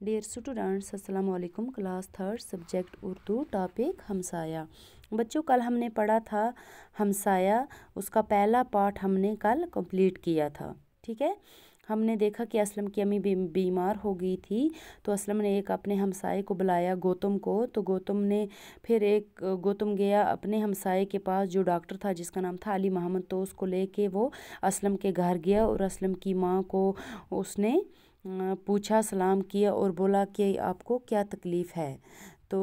Dear students अस्सलाम वालेकुम class third subject Urdu topic हमसाया बच्चों, कल हमने पढ़ा था हमसाया। उसका पहला पार्ट हमने कल कंप्लीट किया था। ठीक है? हमने देखा कि असलम की अम्मी बीमार हो गई थी तो असलम ने एक अपने हमसाए को बुलाया, गौतम को। तो गौतम ने फिर एक, गौतम गया अपने हमसाए के पास, जो डॉक्टर था, जिसका नाम था अली मोहम्मद। तो उसको लेके वो असलम के घर गया और असलम की माँ को उसने पूछा, सलाम किया और बोला कि आपको क्या तकलीफ़ है? तो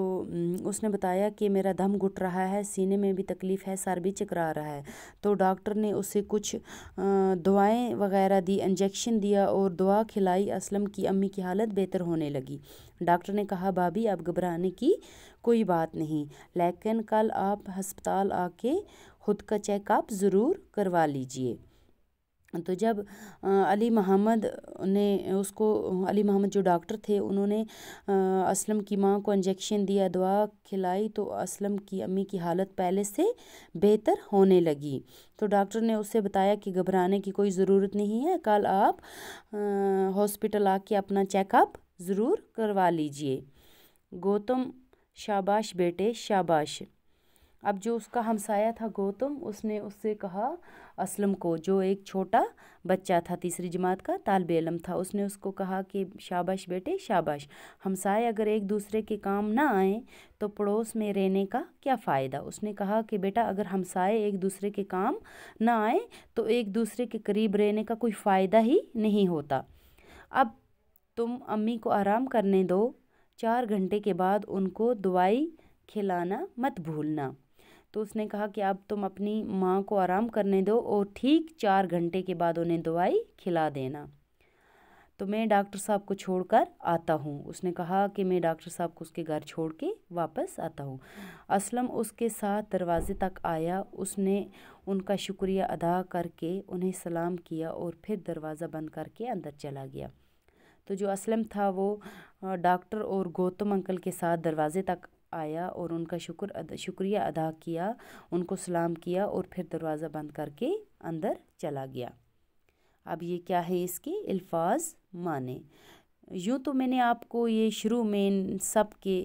उसने बताया कि मेरा दम घुट रहा है, सीने में भी तकलीफ़ है, सर भी चकरा रहा है। तो डॉक्टर ने उसे कुछ दवाएँ वगैरह दी, इंजेक्शन दिया और दवा खिलाई, असलम की अम्मी की हालत बेहतर होने लगी। डॉक्टर ने कहा, भाभी अब घबराने की कोई बात नहीं, लेकिन कल आप हस्पताल आके खुद का चेकअप ज़रूर करवा लीजिए। तो जब अली मोहम्मद ने उसको, अली मोहम्मद जो डॉक्टर थे, उन्होंने असलम की माँ को इंजेक्शन दिया दवा खिलाई तो असलम की अम्मी की हालत पहले से बेहतर होने लगी। तो डॉक्टर ने उससे बताया कि घबराने की कोई ज़रूरत नहीं है, कल आप हॉस्पिटल आके अपना चेकअप ज़रूर करवा लीजिए। गौतम शाबाश बेटे, शाबाश। अब जो उसका हमसाया था गौतम, उसने उससे कहा, असलम को, जो एक छोटा बच्चा था तीसरी जमात का, तालब इलम था, उसने उसको कहा कि, शाबाश बेटे, शाबाश। हमसाए अगर एक दूसरे के काम ना आए तो पड़ोस में रहने का क्या फ़ायदा? उसने कहा कि, बेटा, अगर हमसाए एक दूसरे के काम ना आए तो एक दूसरे के करीब रहने का कोई फ़ायदा ही नहीं होता। अब तुम अम्मी को आराम करने दो। चार घंटे के बाद उनको दवाई खिलाना मत भूलना। तो उसने कहा कि अब तुम अपनी माँ को आराम करने दो और ठीक चार घंटे के बाद उन्हें दवाई खिला देना। तो मैं डॉक्टर साहब को छोड़कर आता हूँ। उसने कहा कि मैं डॉक्टर साहब को उसके घर छोड़ के वापस आता हूँ। असलम उसके साथ दरवाज़े तक आया। उसने उनका शुक्रिया अदा करके उन्हें सलाम किया और फिर दरवाज़ा बंद करके अंदर चला गया। तो जो असलम था वो डॉक्टर और गौतम अंकल के साथ दरवाज़े तक आया और उनका शुक्र शुक्रिया अदा किया, उनको सलाम किया और फिर दरवाज़ा बंद करके अंदर चला गया। अब ये क्या है इसके? अल्फाज माने। यूँ तो मैंने आपको ये शुरू में इन सब के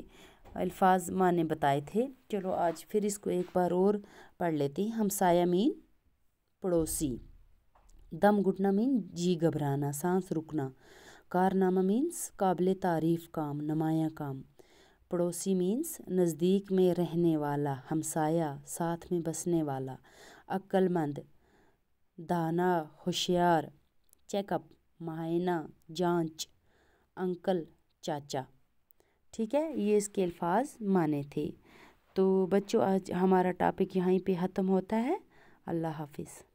अल्फाज माने बताए थे। चलो आज फिर इसको एक बार और पढ़ लेते हैं। हमसाया मीन पड़ोसी। दम घुटना मीन जी घबराना, सांस रुकना। कारनामा मीन्स काबिल तारीफ़ काम, नमाया काम। पड़ोसी मीन्स नज़दीक में रहने वाला, हमसाया, साथ में बसने वाला अक्लमंद दाना, होशियार चेकअप मायना, जाँच, अंकल, चाचा। ठीक है? ये इसके अल्फाज माने थे। तो बच्चों, आज हमारा टॉपिक यहीं पे ख़त्म होता है। अल्लाह हाफिज़।